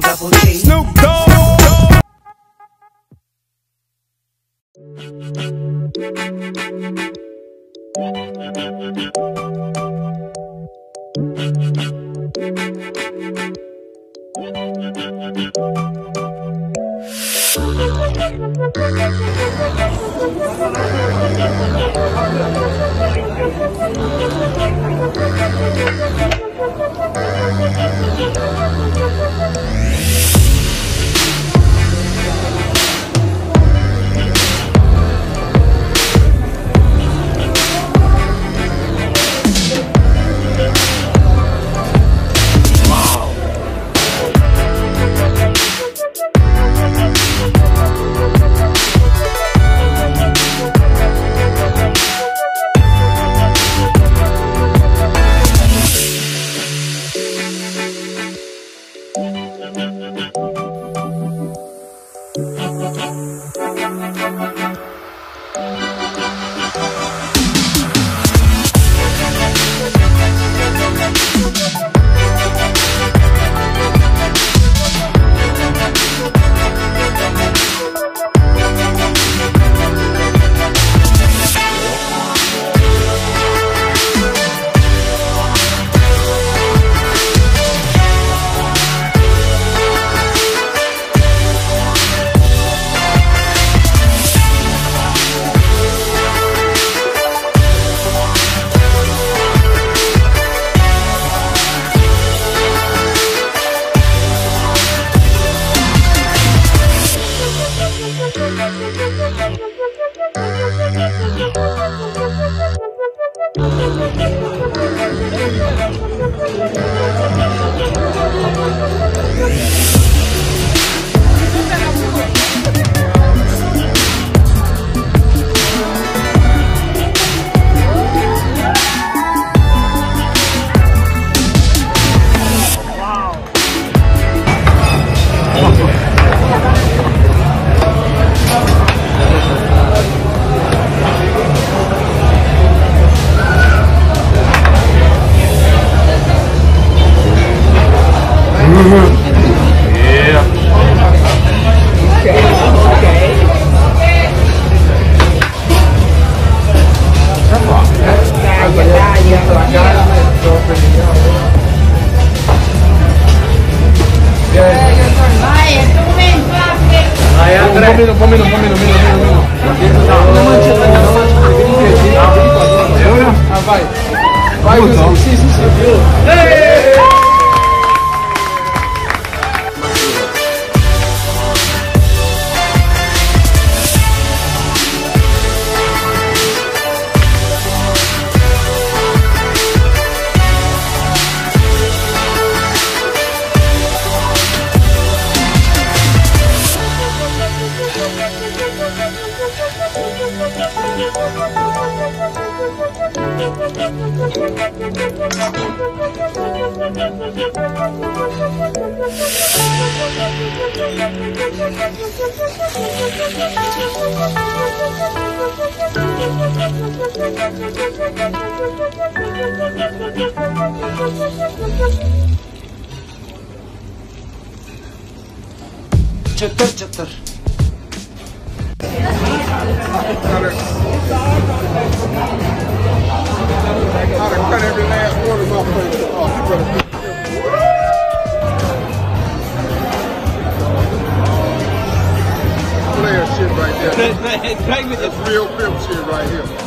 double double G. Snoop Dogg. 快，快走！谢谢，谢谢。Çıtır çıtır. I done cut every last one of my plates off. You better be Player shit right there. That's real film shit right here.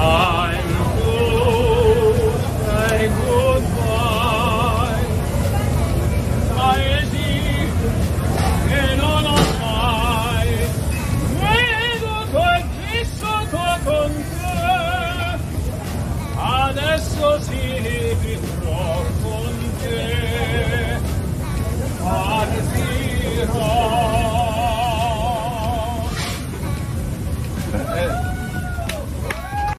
Ah.